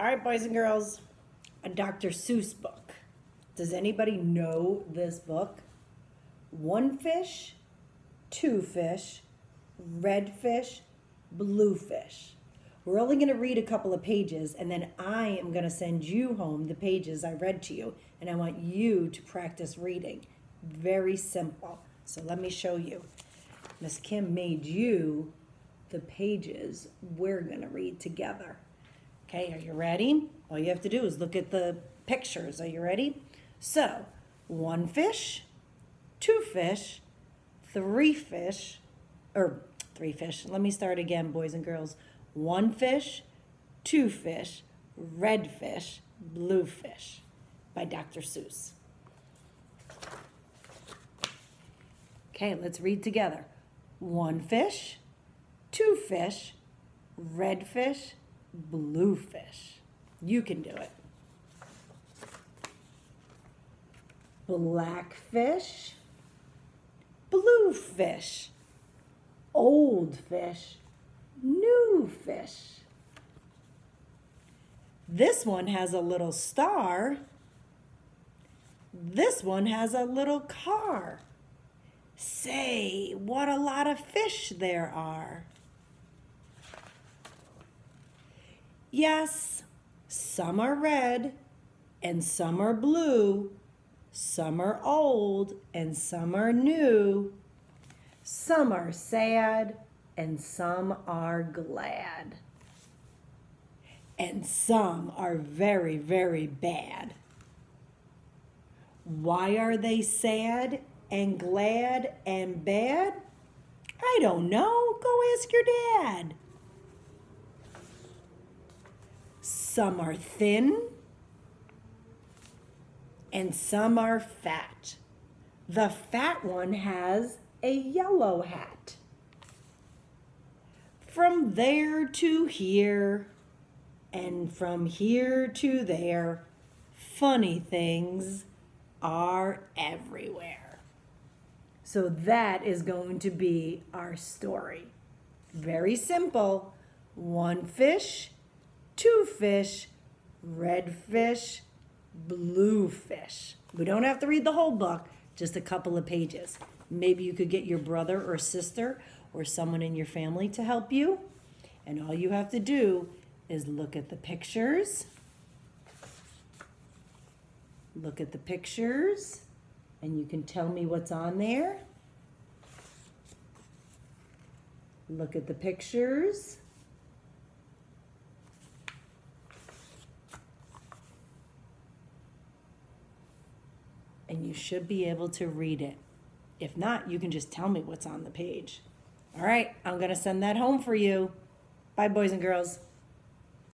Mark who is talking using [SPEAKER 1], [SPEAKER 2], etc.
[SPEAKER 1] All right, boys and girls, a Dr. Seuss book. Does anybody know this book? One fish, two fish, red fish, blue fish. We're only going to read a couple of pages, and then I am going to send you home the pages I read to you, and I want you to practice reading. Very simple. So let me show you. Miss Kim made you the pages we're going to read together. Okay, are you ready? All you have to do is look at the pictures. Are you ready? So, one fish, two fish, three fish, or three fish. Let me start again, boys and girls. One fish, two fish, red fish, blue fish by Dr. Seuss. Okay, let's read together. One fish, two fish, red fish, bluefish. You can do it. Blackfish, bluefish, old fish, new fish. This one has a little star. This one has a little car. Say, what a lot of fish there are. Yes, some are red and some are blue, some are old and some are new, some are sad and some are glad, and some are very, very bad. Why are they sad and glad and bad? I don't know. Go ask your dad. Some are thin and some are fat. The fat one has a yellow hat. From there to here and from here to there, funny things are everywhere. So that is going to be our story. Very simple. One fish two fish, red fish, blue fish. We don't have to read the whole book, just a couple of pages. Maybe you could get your brother or sister or someone in your family to help you. And all you have to do is look at the pictures. Look at the pictures, and you can tell me what's on there. Look at the pictures. And you should be able to read it. If not, you can just tell me what's on the page. All right, I'm going to send that home for you. Bye, boys and girls.